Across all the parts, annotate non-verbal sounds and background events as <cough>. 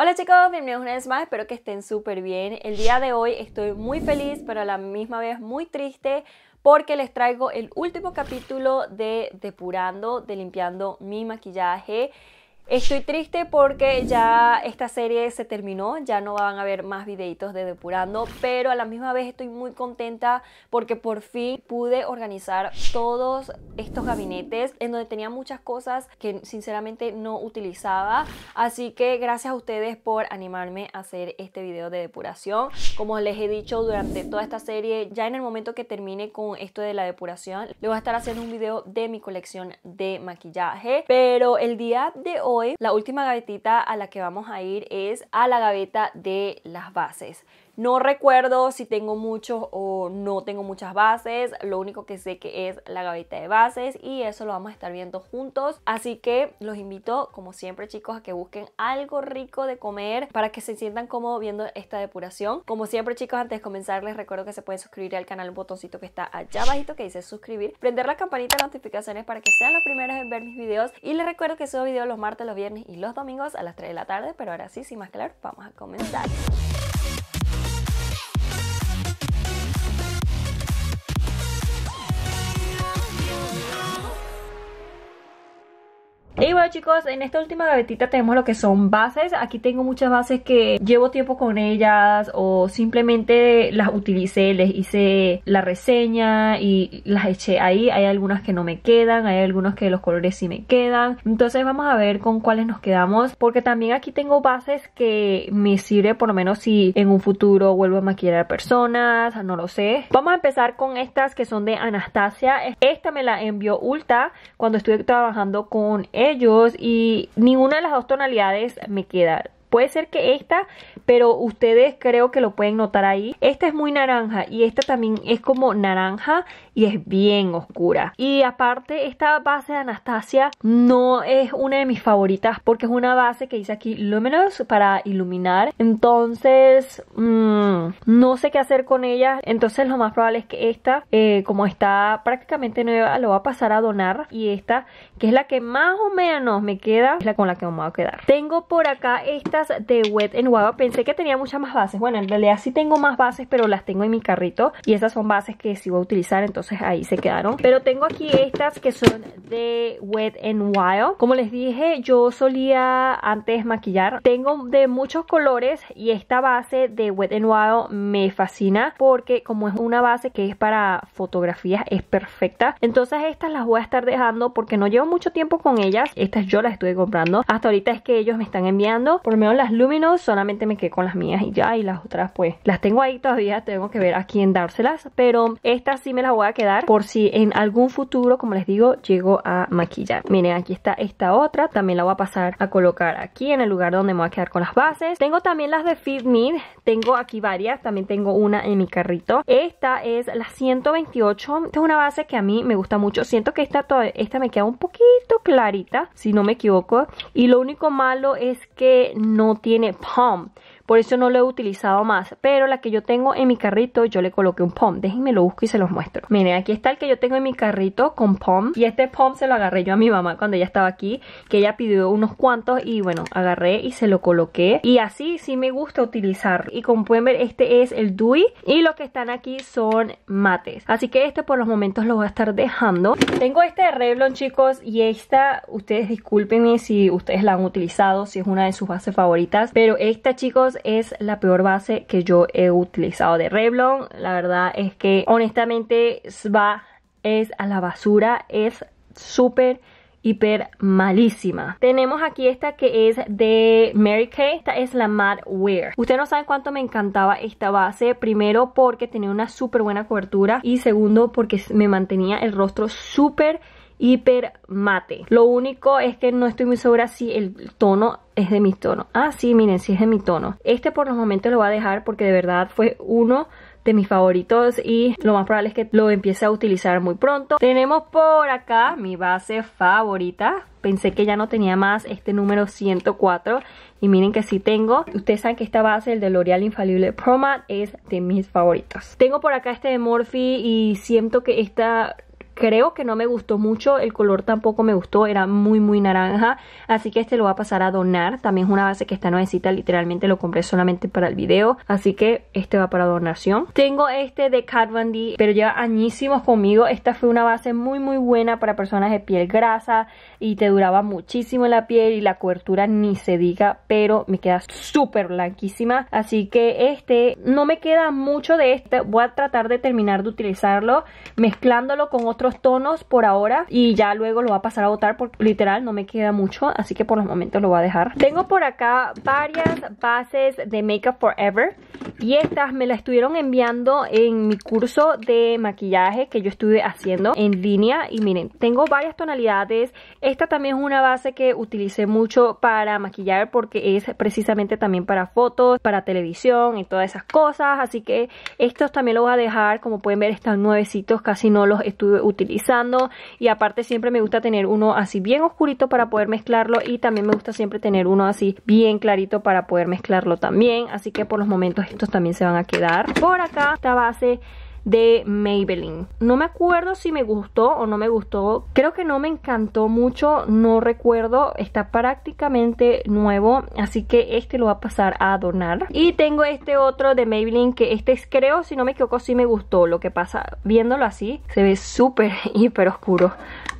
Hola chicos, bienvenidos una vez más, espero que estén súper bien. El día de hoy estoy muy feliz, pero a la misma vez muy triste porque les traigo el último capítulo de Depurando, de limpiando mi maquillaje. Estoy triste porque ya esta serie se terminó, ya no van a haber más videitos de depurando, pero a la misma vez estoy muy contenta porque por fin pude organizar todos estos gabinetes en donde tenía muchas cosas que sinceramente no utilizaba. Así que gracias a ustedes por animarme a hacer este video de depuración. Como les he dicho durante toda esta serie, ya en el momento que termine con esto de la depuración, le voy a estar haciendo un video de mi colección de maquillaje. Pero el día de hoy la última gavetita a la que vamos a ir es a la gaveta de las bases. No recuerdo si tengo muchos o no tengo muchas bases, lo único que sé que es la gaveta de bases y eso lo vamos a estar viendo juntos. Así que los invito, como siempre chicos, a que busquen algo rico de comer para que se sientan cómodos viendo esta depuración. Como siempre chicos, antes de comenzar les recuerdo que se pueden suscribir al canal, un botoncito que está allá abajito que dice suscribir, prender la campanita de notificaciones para que sean los primeros en ver mis videos y les recuerdo que subo videos los martes, los viernes y los domingos a las 3 de la tarde, pero ahora sí, sin más claro, vamos a comenzar. Chicos, en esta última gavetita tenemos lo que son bases. Aquí tengo muchas bases que llevo tiempo con ellas o simplemente las utilicé, les hice la reseña y las eché ahí. Hay algunas que no me quedan, hay algunos que los colores sí me quedan. Entonces vamos a ver con cuáles nos quedamos porque también aquí tengo bases que me sirve por lo menos si en un futuro vuelvo a maquillar personas, no lo sé. Vamos a empezar con estas que son de Anastasia. Esta me la envió Ulta cuando estuve trabajando con ellos y ninguna de las dos tonalidades me queda. Puede ser que esta, pero ustedes creo que lo pueden notar ahí. Esta es muy naranja y esta también es como naranja y es bien oscura. Y aparte esta base de Anastasia no es una de mis favoritas porque es una base que dice aquí Luminous para iluminar. Entonces mmm, no sé qué hacer con ella. Entonces lo más probable es que esta, eh, como está prácticamente nueva, lo va a pasar a donar. Y esta, que es la que más o menos me queda, es la con la que vamos a quedar. Tengo por acá esta de Wet n Wild. Pensé que tenía muchas más bases. Bueno, en realidad sí tengo más bases, pero las tengo en mi carrito. Y esas son bases que sí voy a utilizar, entonces ahí se quedaron. Pero tengo aquí estas que son de Wet n Wild. Como les dije, yo solía antes maquillar. Tengo de muchos colores y esta base de Wet n Wild me fascina porque como es una base que es para fotografías, es perfecta. Entonces estas las voy a estar dejando porque no llevo mucho tiempo con ellas. Estas yo las estoy comprando. Hasta ahorita es que ellos me están enviando. Por lo menos las Luminous solamente me quedé con las mías y ya. Y las otras pues las tengo ahí todavía. Tengo que ver a quién dárselas. Pero estas sí me las voy a quedar por si en algún futuro, como les digo, llego a maquillar. Miren, aquí está esta otra. También la voy a pasar a colocar aquí en el lugar donde me voy a quedar con las bases. Tengo también las de Fit Me. Tengo aquí varias. También tengo una en mi carrito. Esta es la 128. Esta es una base que a mí me gusta mucho. Siento que esta, esta me queda un poquito clarita, si no me equivoco. Y lo único malo es que no tiene pump por eso no lo he utilizado más. Pero la que yo tengo en mi carrito, yo le coloqué un pom. Déjenme lo busco y se los muestro. Miren, aquí está el que yo tengo en mi carrito con pom. Y este pom se lo agarré yo a mi mamá cuando ella estaba aquí, que ella pidió unos cuantos y bueno, agarré y se lo coloqué. Y así sí me gusta utilizar. Y como pueden ver, este es el Dewy y lo que están aquí son mates. Así que este por los momentos lo voy a estar dejando. Tengo este de Revlon, chicos, y esta, ustedes discúlpenme si ustedes la han utilizado, si es una de sus bases favoritas. Pero esta, chicos, es la peor base que yo he utilizado de Revlon. La verdad es que honestamente va es a la basura, es súper hiper malísima. Tenemos aquí esta que es de Mary Kay. Esta es la Matte Wear. Ustedes no saben cuánto me encantaba esta base. Primero porque tenía una súper buena cobertura y segundo porque me mantenía el rostro súper hiper mate. Lo único es que no estoy muy segura si el tono es de mi tono. Ah, sí, miren, sí es de mi tono. Este por los momentos lo voy a dejar porque de verdad fue uno de mis favoritos y lo más probable es que lo empiece a utilizar muy pronto. Tenemos por acá mi base favorita. Pensé que ya no tenía más este número 104 y miren que sí tengo. Ustedes saben que esta base, el de L'Oreal Infalible Pro Matte, es de mis favoritos. Tengo por acá este de Morphe y siento que esta creo que no me gustó mucho, el color tampoco me gustó, era muy muy naranja, así que este lo voy a pasar a donar, también es una base que está nuevecita, literalmente lo compré solamente para el video, así que este va para donación. Tengo este de Kat Von pero lleva añísimos conmigo, esta fue una base muy muy buena para personas de piel grasa y te duraba muchísimo en la piel y la cobertura ni se diga, pero me queda súper blanquísima, así que este no me queda mucho de este, voy a tratar de terminar de utilizarlo mezclándolo con tonos por ahora y ya luego lo voy a pasar a botar porque literal no me queda mucho, así que por los momentos lo voy a dejar. Tengo por acá varias bases de Makeup Forever y estas me las estuvieron enviando en mi curso de maquillaje que yo estuve haciendo en línea y miren, tengo varias tonalidades, esta también es una base que utilicé mucho para maquillar porque es precisamente también para fotos, para televisión y todas esas cosas, así que estos también los voy a dejar, como pueden ver están nuevecitos, casi no los estuve utilizando y aparte siempre me gusta tener uno así bien oscurito para poder mezclarlo y también me gusta siempre tener uno así bien clarito para poder mezclarlo también, así que por los momentos estos también se van a quedar. Por acá esta base de Maybelline. No me acuerdo si me gustó o no me gustó. Creo que no me encantó mucho, no recuerdo. Está prácticamente nuevo, así que este lo va a pasar a donar. Y tengo este otro de Maybelline que este es, creo, si no me equivoco, sí me gustó. Lo que pasa, viéndolo así, se ve súper, <laughs> hiper oscuro.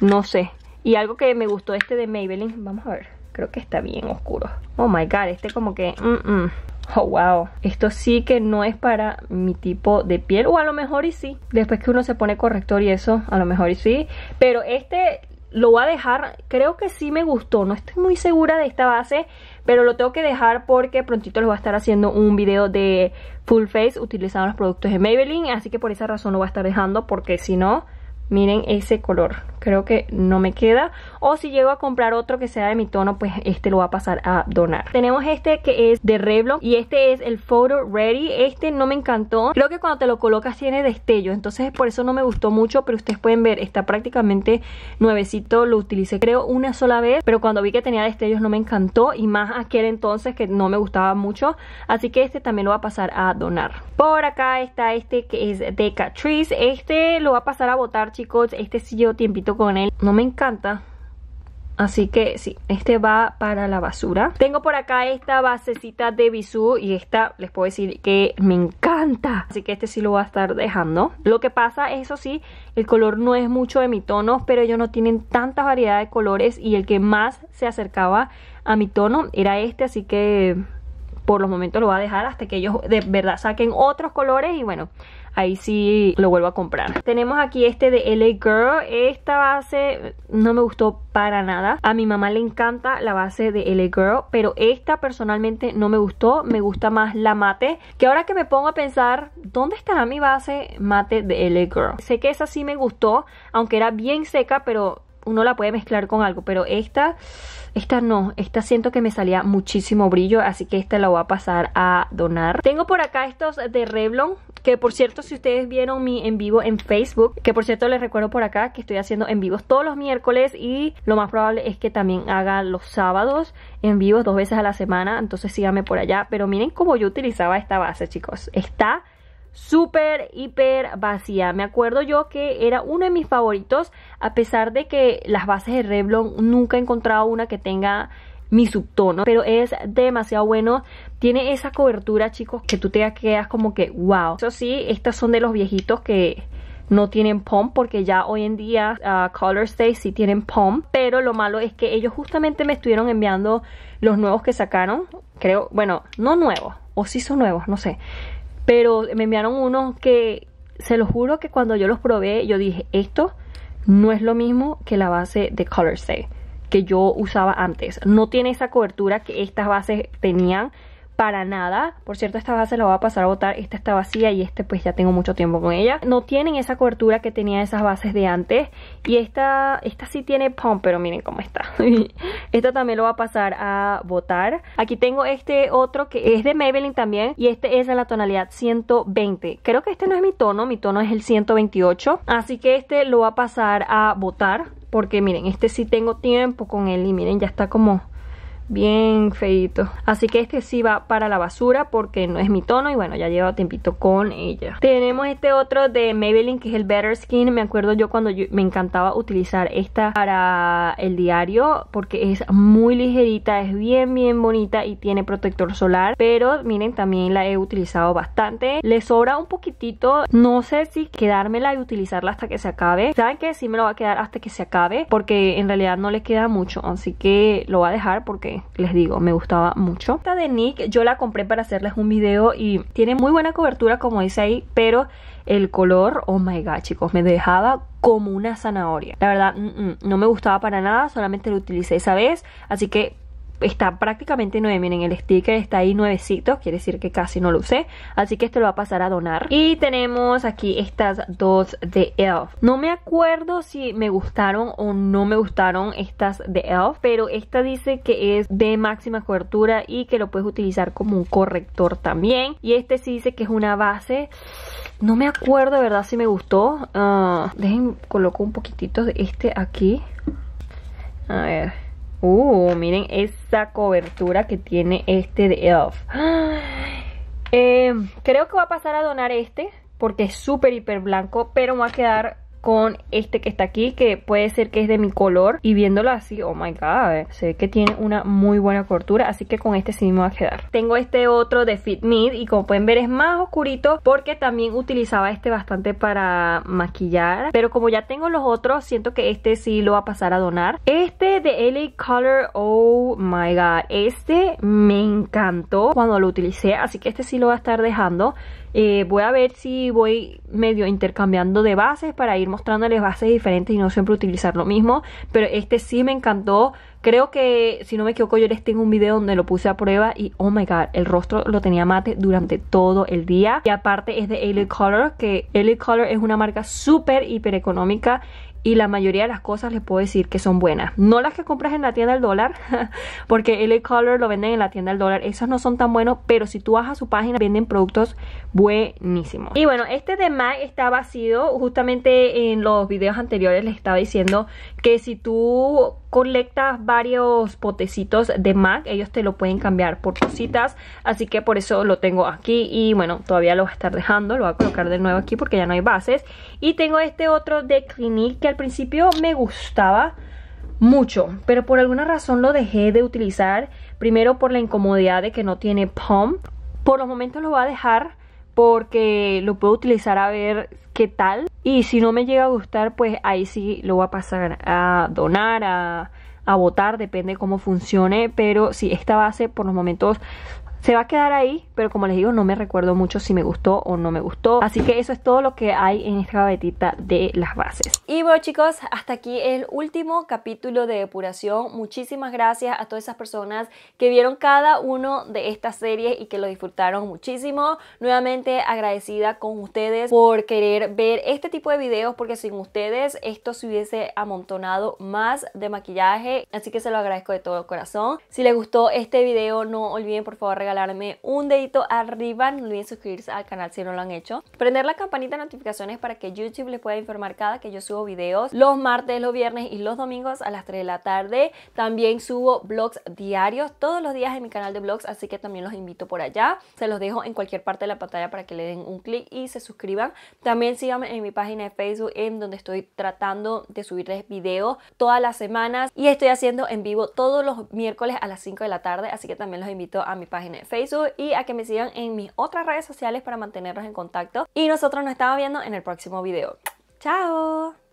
No sé. Y algo que me gustó este de Maybelline, vamos a ver. Creo que está bien oscuro. Oh my god, este como que... Mm -mm. Oh, wow. Esto sí que no es para mi tipo de piel. O a lo mejor y sí. Después que uno se pone corrector y eso, a lo mejor y sí. Pero este lo voy a dejar. Creo que sí me gustó. No estoy muy segura de esta base. Pero lo tengo que dejar porque prontito les voy a estar haciendo un video de full face utilizando los productos de Maybelline. Así que por esa razón lo voy a estar dejando porque si no Miren ese color, creo que no me queda. O si llego a comprar otro que sea de mi tono, pues este lo va a pasar a donar. Tenemos este que es de Revlon y este es el Photo Ready. Este no me encantó. Creo que cuando te lo colocas tiene destello, entonces por eso no me gustó mucho. Pero ustedes pueden ver, está prácticamente nuevecito. Lo utilicé creo una sola vez, pero cuando vi que tenía destellos no me encantó. Y más aquel entonces que no me gustaba mucho. Así que este también lo va a pasar a donar. Por acá está este que es de Catrice. Este lo va a pasar a botar chicos, este sí llevo tiempito con él, no me encanta. Así que sí, este va para la basura. Tengo por acá esta basecita de Bisú y esta les puedo decir que me encanta. Así que este sí lo voy a estar dejando. Lo que pasa, eso sí, el color no es mucho de mi tono, pero ellos no tienen tanta variedad de colores y el que más se acercaba a mi tono era este, así que por los momentos lo voy a dejar hasta que ellos de verdad saquen otros colores y bueno, ahí sí lo vuelvo a comprar. Tenemos aquí este de LA Girl. Esta base no me gustó para nada. A mi mamá le encanta la base de LA Girl, pero esta personalmente no me gustó. Me gusta más la mate. Que ahora que me pongo a pensar, ¿dónde estará mi base mate de LA Girl? Sé que esa sí me gustó, aunque era bien seca, pero uno la puede mezclar con algo. Pero esta esta no, esta siento que me salía muchísimo brillo, así que esta la voy a pasar a donar. Tengo por acá estos de Revlon, que por cierto si ustedes vieron mi en vivo en Facebook, que por cierto les recuerdo por acá que estoy haciendo en vivos todos los miércoles y lo más probable es que también haga los sábados en vivo dos veces a la semana, entonces síganme por allá. Pero miren cómo yo utilizaba esta base chicos, está súper, hiper vacía. Me acuerdo yo que era uno de mis favoritos, a pesar de que las bases de Revlon nunca he encontrado una que tenga mi subtono, pero es demasiado bueno. Tiene esa cobertura, chicos, que tú te quedas como que wow. Eso sí, estas son de los viejitos que no tienen POM porque ya hoy en día uh, Color sí tienen POM, pero lo malo es que ellos justamente me estuvieron enviando los nuevos que sacaron, creo, bueno, no nuevos, o sí son nuevos, no sé, pero me enviaron unos que, se lo juro que cuando yo los probé, yo dije, esto no es lo mismo que la base de Color Stay que yo usaba antes. No tiene esa cobertura que estas bases tenían para nada. Por cierto, esta base la voy a pasar a botar. Esta está vacía y este pues ya tengo mucho tiempo con ella. No tienen esa cobertura que tenía esas bases de antes. Y esta, esta sí tiene pump, pero miren cómo está. <laughs> esta también lo voy a pasar a botar. Aquí tengo este otro que es de Maybelline también. Y este es de la tonalidad 120. Creo que este no es mi tono. Mi tono es el 128. Así que este lo voy a pasar a botar. Porque miren, este sí tengo tiempo con él. Y miren, ya está como bien feito. Así que este sí va para la basura porque no es mi tono y bueno, ya llevo tiempito con ella. Tenemos este otro de Maybelline que es el Better Skin. Me acuerdo yo cuando me encantaba utilizar esta para el diario porque es muy ligerita, es bien bien bonita y tiene protector solar. Pero miren, también la he utilizado bastante. Le sobra un poquitito. No sé si quedármela y utilizarla hasta que se acabe. ¿Saben que Sí me lo va a quedar hasta que se acabe porque en realidad no le queda mucho. Así que lo voy a dejar porque les digo, me gustaba mucho. Esta de Nick yo la compré para hacerles un video y tiene muy buena cobertura como dice ahí, pero el color, oh my god chicos, me dejaba como una zanahoria. La verdad, mm, mm, no me gustaba para nada, solamente lo utilicé esa vez, así que está prácticamente nueve. Miren, el sticker está ahí nuevecito, quiere decir que casi no lo usé. Así que esto lo va a pasar a donar. Y tenemos aquí estas dos de ELF. No me acuerdo si me gustaron o no me gustaron estas de ELF, pero esta dice que es de máxima cobertura y que lo puedes utilizar como un corrector también. Y este sí dice que es una base. No me acuerdo de verdad si me gustó. Uh, dejen, coloco un poquitito de este aquí. A ver. Uh, miren esa cobertura que tiene este de ELF. <gasps> Eh, creo que va a pasar a donar este porque es súper hiper blanco, pero me va a quedar con este que está aquí que puede ser que es de mi color y viéndolo así, oh my god, se ve que tiene una muy buena cobertura así que con este sí me va a quedar. Tengo este otro de Fit Me y como pueden ver es más oscurito porque también utilizaba este bastante para maquillar pero como ya tengo los otros siento que este sí lo va a pasar a donar. Este de LA Color, oh my god, este me encantó cuando lo utilicé así que este sí lo va a estar dejando. Eh, voy a ver si voy medio intercambiando de bases para ir mostrándoles bases diferentes y no siempre utilizar lo mismo. Pero este sí me encantó. Creo que, si no me equivoco, yo les tengo un video donde lo puse a prueba y, oh my god, el rostro lo tenía mate durante todo el día. Y aparte es de LA Color, que LA Color es una marca súper, hiper económica y la mayoría de las cosas les puedo decir que son buenas. No las que compras en la tienda del dólar, <laughs> porque LA Color lo venden en la tienda del dólar. Esos no son tan buenos, pero si tú vas a su página, venden productos buenísimos. Y bueno, este de MAC está vacío. Justamente en los videos anteriores les estaba diciendo que si tú colectas varios potecitos de MAC, ellos te lo pueden cambiar por cositas. Así que por eso lo tengo aquí y bueno, todavía lo voy a estar dejando. Lo voy a colocar de nuevo aquí porque ya no hay bases. Y tengo este otro de Clinique al principio me gustaba mucho, pero por alguna razón lo dejé de utilizar. Primero por la incomodidad de que no tiene pump. Por los momentos lo voy a dejar porque lo puedo utilizar a ver qué tal. Y si no me llega a gustar, pues ahí sí lo voy a pasar a donar, a, a votar, depende cómo funcione. Pero si esta base por los momentos se va a quedar ahí, pero como les digo, no me recuerdo mucho si me gustó o no me gustó. Así que eso es todo lo que hay en esta gavetita de las bases. Y bueno chicos, hasta aquí el último capítulo de depuración. Muchísimas gracias a todas esas personas que vieron cada uno de estas series y que lo disfrutaron muchísimo. Nuevamente agradecida con ustedes por querer ver este tipo de videos porque sin ustedes esto se hubiese amontonado más de maquillaje. Así que se lo agradezco de todo corazón. Si les gustó este video no olviden por favor regalarme un dedito arriba. No olviden suscribirse al canal si no lo han hecho. Prender la campanita de notificaciones para que YouTube les pueda informar cada que yo subo videos los martes, los viernes y los domingos a las 3 de la tarde. También subo vlogs diarios todos los días en mi canal de vlogs, así que también los invito por allá. Se los dejo en cualquier parte de la pantalla para que le den un clic y se suscriban. También síganme en mi página de Facebook en donde estoy tratando de subirles videos todas las semanas y estoy haciendo en vivo todos los miércoles a las 5 de la tarde, así que también los invito a mi página Facebook y a que me sigan en mis otras redes sociales para mantenernos en contacto. Y nosotros nos estamos viendo en el próximo video. ¡Chao!